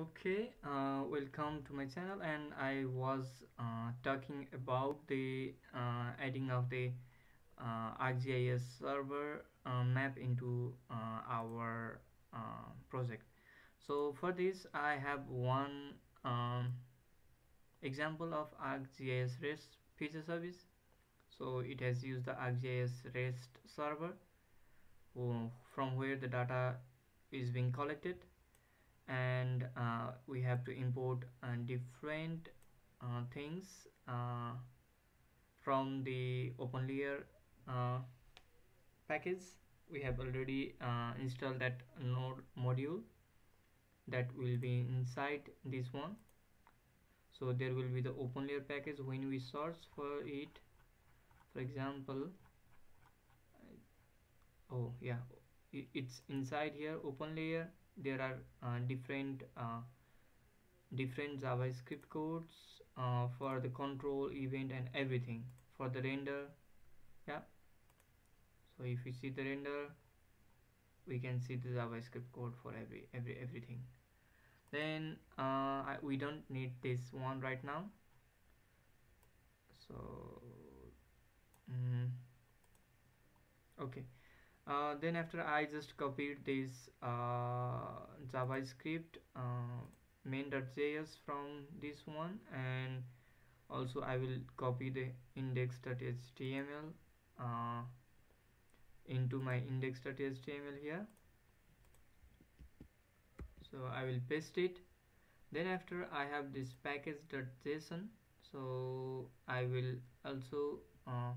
okay uh, welcome to my channel and I was uh, talking about the uh, adding of the uh, ArcGIS server uh, map into uh, our uh, project. So for this I have one um, example of ArcGIS REST feature service. So it has used the ArcGIS REST server from where the data is being collected and uh, we have to import uh, different uh, things uh, from the OpenLayer uh, package. We have already uh, installed that node module that will be inside this one. So there will be the OpenLayer package when we search for it. For example oh yeah it's inside here OpenLayer there are uh, different uh, different javascript codes uh, for the control event and everything for the render. Yeah. So if we see the render we can see the javascript code for every every everything. Then uh, I, we don't need this one right now. So mm, okay uh, then after I just copied this uh, JavaScript uh, main.js from this one and also I will copy the index.html uh, into my index.html here. So I will paste it. Then after I have this package.json so I will also uh,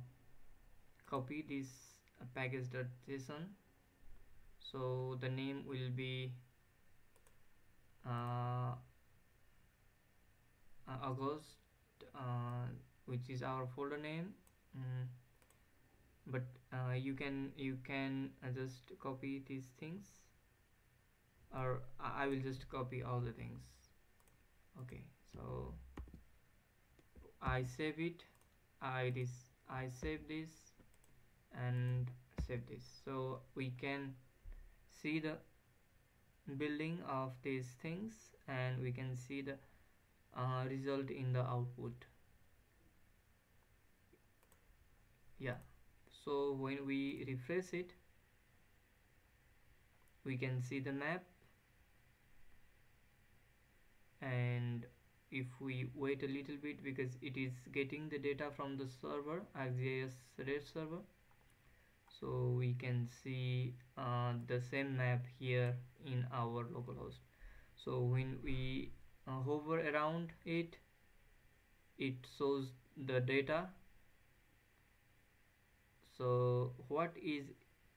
copy this package.json so the name will be uh, uh, August uh, which is our folder name. Mm. but uh, you can you can uh, just copy these things. Or I will just copy all the things. Okay so I save it. I this I save this and save this. So we can see the building of these things and we can see the uh, result in the output. Yeah. So when we refresh it we can see the map. And if we wait a little bit because it is getting the data from the server ArcGIS REST server so we can see uh, the same map here in our localhost so when we uh, hover around it it shows the data. So what is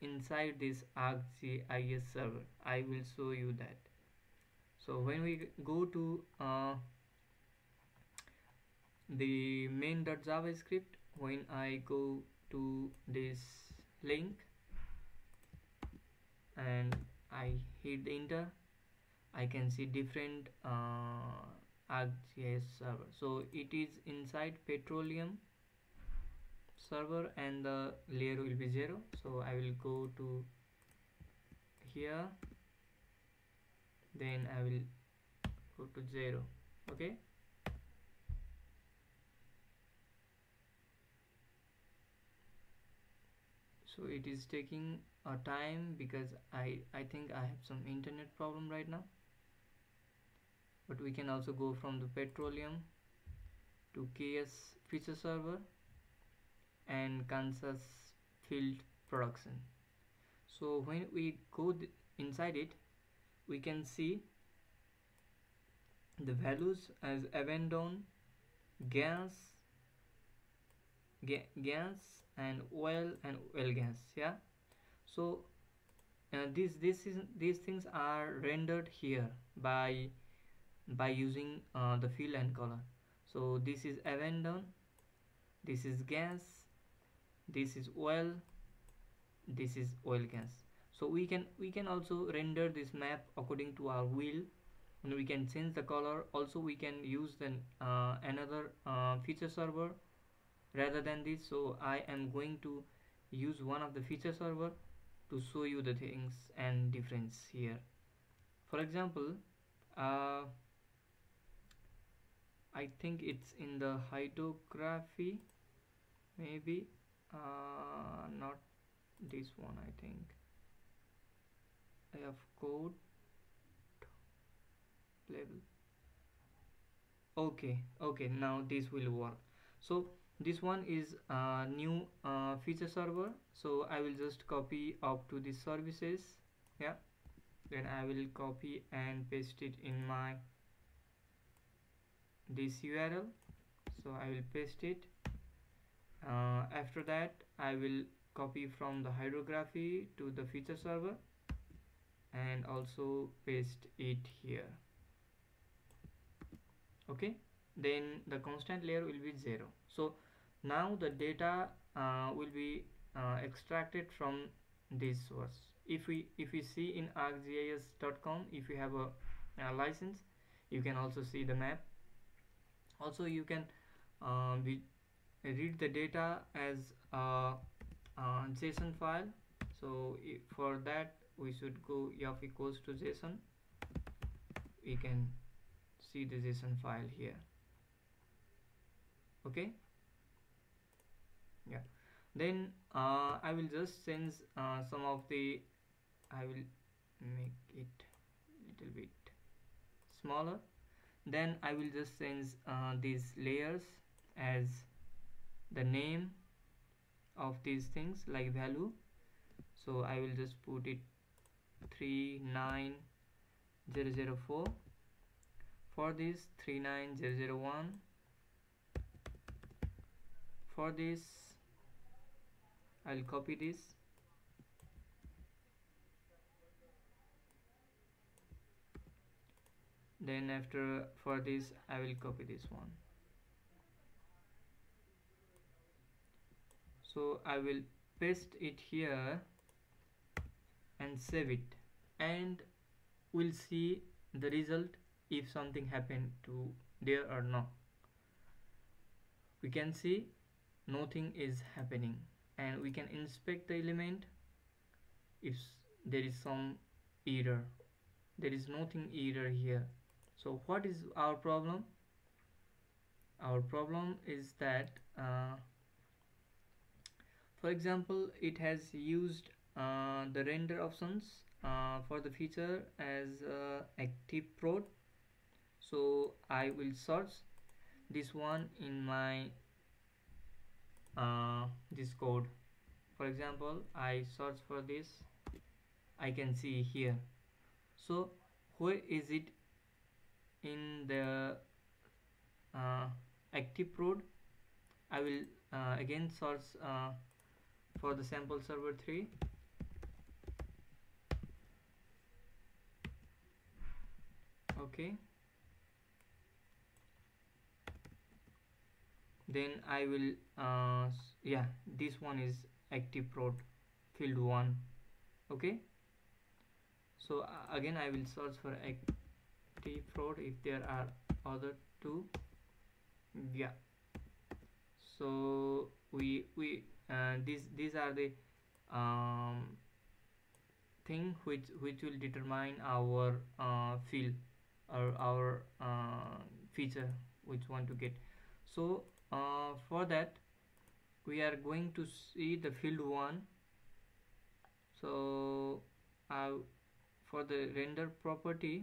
inside this ArcGIS server? I will show you that. So when we go to uh, the main.javascript when I go to this link and I hit enter. I can see different uh, ArcGIS server. So it is inside petroleum server and the layer will be zero. So I will go to here. Then I will go to zero. Okay so it is taking a time because I I think I have some internet problem right now. But we can also go from the petroleum to KS feature server and Kansas field production. So when we go inside it we can see the values as abandon gas ga gas and oil and oil gas yeah? So uh, this this is these things are rendered here by by using uh, the fill and color. So this is abandon this is gas this is oil this is oil gas. So we can we can also render this map according to our will. And we can change the color. Also we can use then uh, another uh, feature server rather than this so I am going to use one of the feature server to show you the things and difference here. For example uh, I think it's in the hydrography maybe uh, not this one I think. I have code label okay okay now this will work. So this one is a new uh, feature server so I will just copy up to the services. Yeah. Then I will copy and paste it in my this URL so I will paste it. Uh, after that I will copy from the hydrography to the feature server and also paste it here. Okay? Then the constant layer will be 0 so now the data uh, will be uh, extracted from this source. If we if we see in arcgis.com if you have a, a, license you can also see the map. Also you can uh, read the data as a, a json file. So for that we should go if equals to json. We can see the json file here. Okay yeah. Then uh, I will just sense uh, some of the I will make it little bit smaller. Then I will just sense uh, these layers as the name of these things like value. So I will just put it 39004 for this 39001 for this I'll copy this. Then after for this I will copy this one. So I will paste it here and save it. And we'll see the result if something happened to there or not. We can see nothing is happening and we can inspect the element if there is some error. There is nothing error here. So what is our problem? Our problem is that uh, for example it has used uh, the render options uh, for the feature as uh, active prod. So I will search this one in my uh, this code. For example I search for this. I can see here. So where is it in the uh, active prod? I will uh, again search uh, for the sample server 3 okay then I will uh, yeah this one is active prod field 1 okay? So uh, again I will search for active prod if there are other two. Yeah. So we we uh, these these are the um, thing which which will determine our uh, field or our uh, feature which want to get. So uh, for that we are going to see the field 1 so uh, for the render property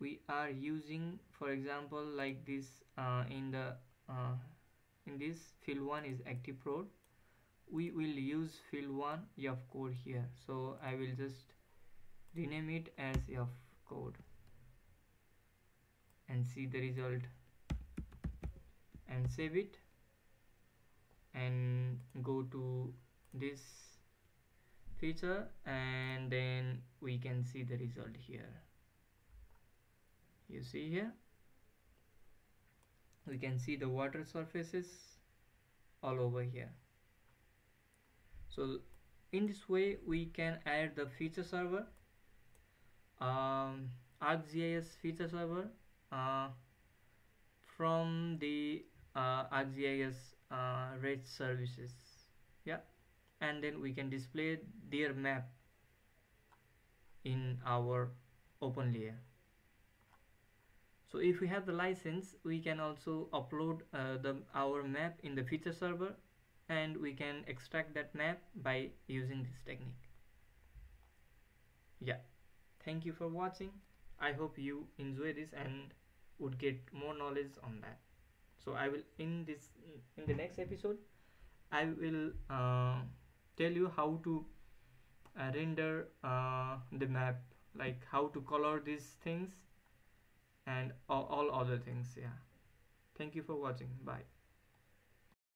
we are using for example like this uh, in the uh, in this field 1 is active prod we will use field 1 f code here. So I will just rename it as f code and see the result and save it and go to this feature and then we can see the result here. You see here? We can see the water surfaces all over here. So in this way we can add the feature server. Um, ArcGIS feature server uh, from the uh, ArcGIS uh, REST services. Yeah. And then we can display their map in our open layer. So if we have the license we can also upload uh, the our map in the feature server and we can extract that map by using this technique. Yeah. Thank you for watching. I hope you enjoy this and would get more knowledge on that so i will in this in the next episode i will uh, tell you how to uh, render uh, the map. Like how to color these things and all, all other things yeah. Thank you for watching. Bye